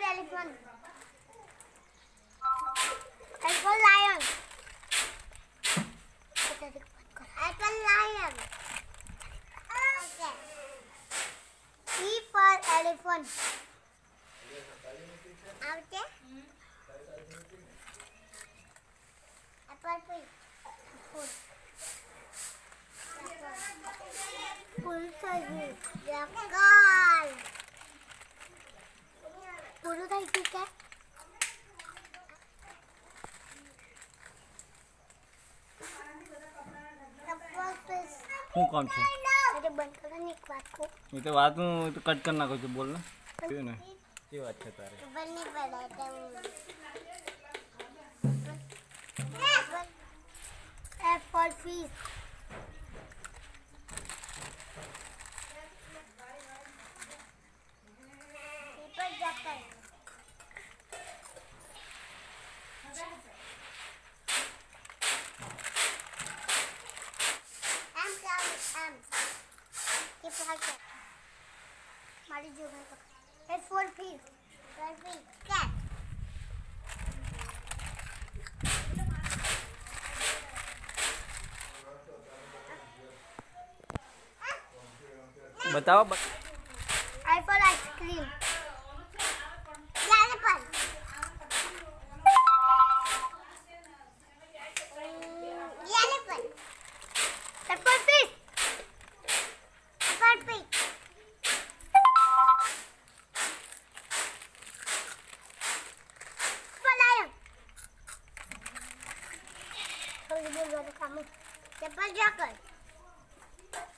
for elephant. Apple lion. Apple lion. Okay. E for elephant. Okay. Apple tree. Apple. Full size. Yeah. શું કામ છે અરે બંધ કરો ને એક વાત કહું એ તો વાત હું તો કટ કરી નાખું છું બોલ ને શું ને શું વાત છે તારે ખબર નહીં પડે તો એપલ ફીસ પેપર જકર के प्यार कर मारी जो है head four P four P क्या बताओ बताओ आईफोन फॉर आइसक्रीम। થોડી દેર बाद ખામું ચપ્પલ જાકર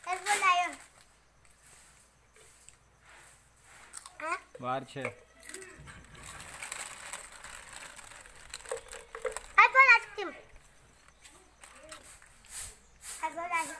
for lion. હા વાર છે I want ice cream. I want ice